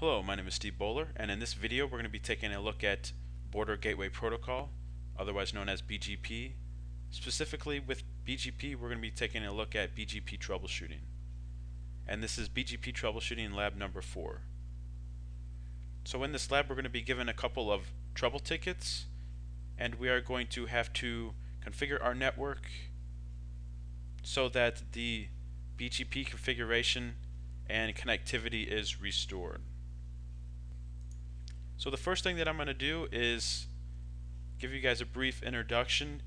Hello, my name is Steve Bowler, and in this video we're going to be taking a look at Border Gateway Protocol, otherwise known as BGP. Specifically with BGP, we're going to be taking a look at BGP troubleshooting. And this is BGP troubleshooting lab number 4. So in this lab we're going to be given a couple of trouble tickets, and we are going to have to configure our network so that the BGP configuration and connectivity is restored. So the first thing that I'm going to do is give you guys a brief introduction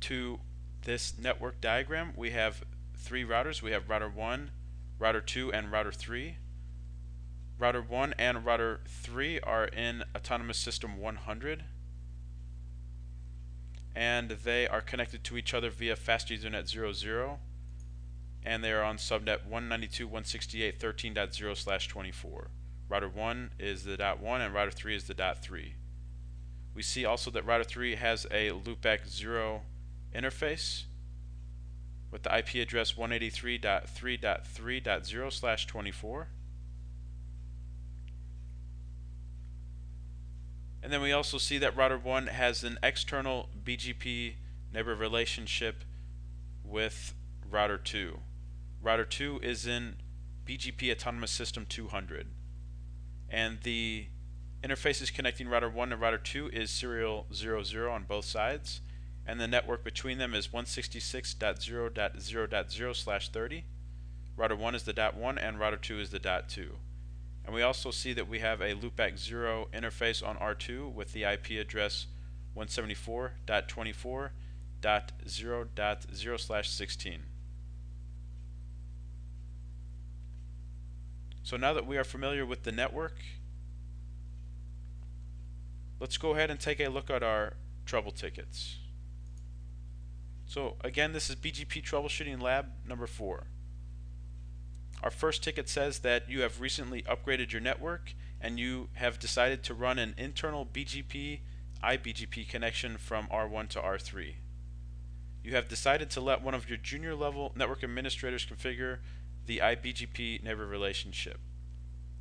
to this network diagram. We have three routers. We have router 1, router 2, and router 3. Router 1 and router 3 are in Autonomous System 100 and they are connected to each other via Fast Ethernet 00 and they are on subnet 192.168.13.0 slash 24. Router 1 is the dot 1 and router 3 is the dot 3. We see also that router 3 has a loopback 0 interface with the IP address 183.3.3.0 slash 24. And then we also see that router 1 has an external BGP neighbor relationship with router 2. Router 2 is in BGP Autonomous System 200 and the interfaces connecting router 1 and router 2 is serial 00 on both sides. And the network between them is 166.0.0.0 slash 30 router 1 is the dot 1 and router 2 is the dot 2 and we also see that we have a loopback 0 interface on R2 with the IP address 174.24.0.0 slash 16 So now that we are familiar with the network, let's go ahead and take a look at our trouble tickets. So again, this is BGP Troubleshooting Lab number 4. Our first ticket says that you have recently upgraded your network and you have decided to run an internal BGP iBGP connection from R1 to R3. You have decided to let one of your junior level network administrators configure the iBGP neighbor relationship.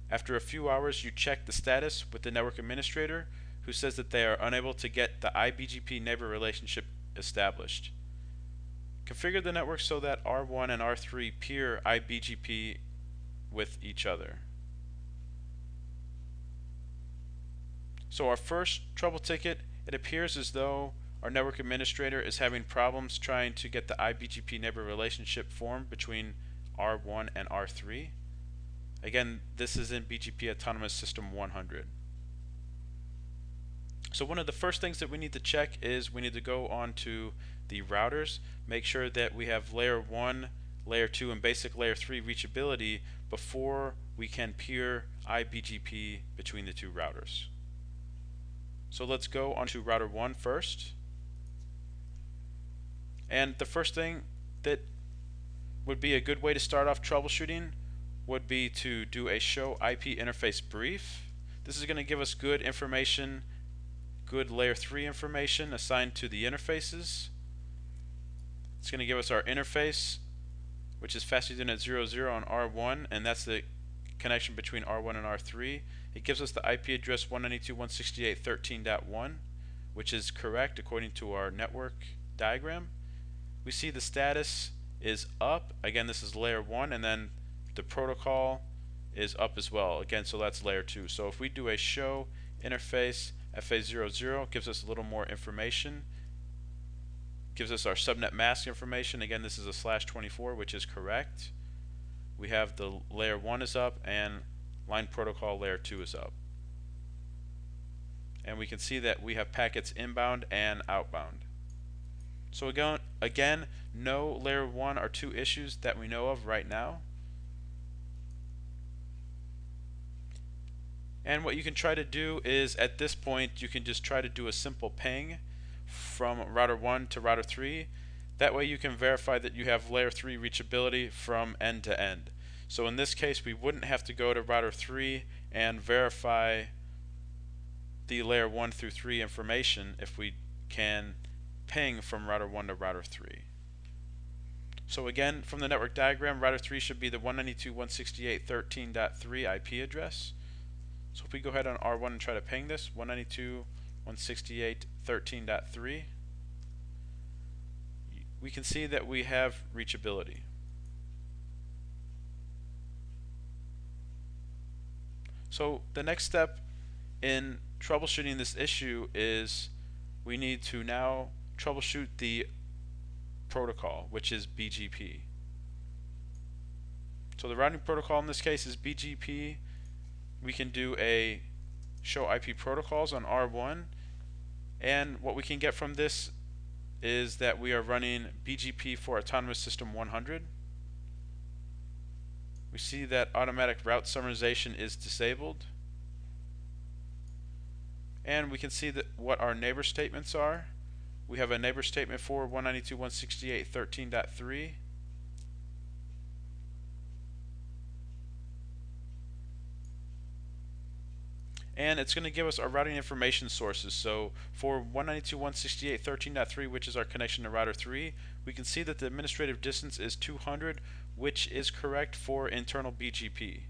After a few hours, you check the status with the network administrator who says that they are unable to get the iBGP neighbor relationship established. Configure the network so that R1 and R3 peer iBGP with each other. So our first trouble ticket, it appears as though our network administrator is having problems trying to get the iBGP neighbor relationship formed between R1 and R3. Again, this is in BGP Autonomous System 100. So one of the first things that we need to check is we need to go on to the routers, make sure that we have layer 1, layer 2, and basic layer 3 reachability before we can peer iBGP between the two routers. So let's go on to router 1 first. And the first thing that would be a good way to start off troubleshooting would be to do a show IP interface brief. This is going to give us good information, good layer 3 information assigned to the interfaces. It's going to give us our interface, which is Fast Ethernet 00 on R1, and that's the connection between R1 and R3. It gives us the IP address 192.168.13.1, which is correct according to our network diagram. We see the status is up. Again, this is layer 1, and then the protocol is up as well. Again, so that's layer 2. So if we do a show interface FA00 gives us a little more information gives us our subnet mask information. Again this is a slash 24 which is correct. We have the layer 1 is up and line protocol layer 2 is up. And we can see that we have packets inbound and outbound. So again, again no layer 1 or 2 issues that we know of right now And what you can try to do is at this point you can just try to do a simple ping from router 1 to router 3. That way you can verify that you have layer 3 reachability from end to end. So in this case we wouldn't have to go to router 3 and verify the layer 1 through 3 information if we can ping from router 1 to router 3. So again, from the network diagram, router 3 should be the 192.168.13.3 IP address. So if we go ahead on R1 and try to ping this, 192.168.13.3, we can see that we have reachability. So the next step in troubleshooting this issue is we need to now troubleshoot the protocol, which is BGP. So the routing protocol in this case is BGP. We can do a show IP protocols on R1 and what we can get from this is that we are running BGP for Autonomous System 100. We see that automatic route summarization is disabled and we can see that what our neighbor statements are. We have a neighbor statement for 192.168.13.3. And it's going to give us our routing information sources. So for 192.168.13.3, which is our connection to router 3, we can see that the administrative distance is 200, which is correct for internal BGP.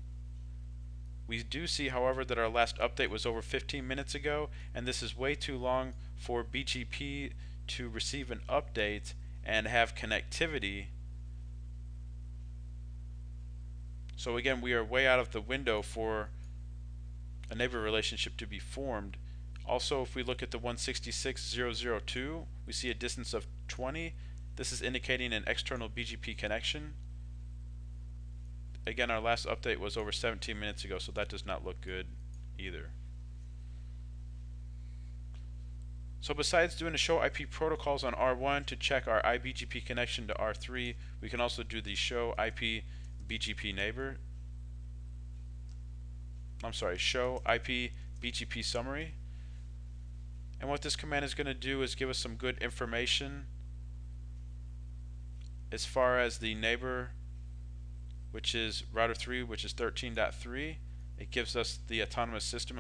We do see, however, that our last update was over 15 minutes ago, and this is way too long for BGP to receive an update and have connectivity. So again, we are way out of the window for a neighbor relationship to be formed. Also, if we look at the 166.002, we see a distance of 20. This is indicating an external BGP connection again, our last update was over 17 minutes ago, so that does not look good either. So besides doing the show IP protocols on R1 to check our iBGP connection to R3, we can also do the show IP BGP neighbor. I'm sorry, show IP BGP summary. And what this command is going to do is give us some good information as far as the neighbor which is router 3, which is 13.3. It gives us the autonomous system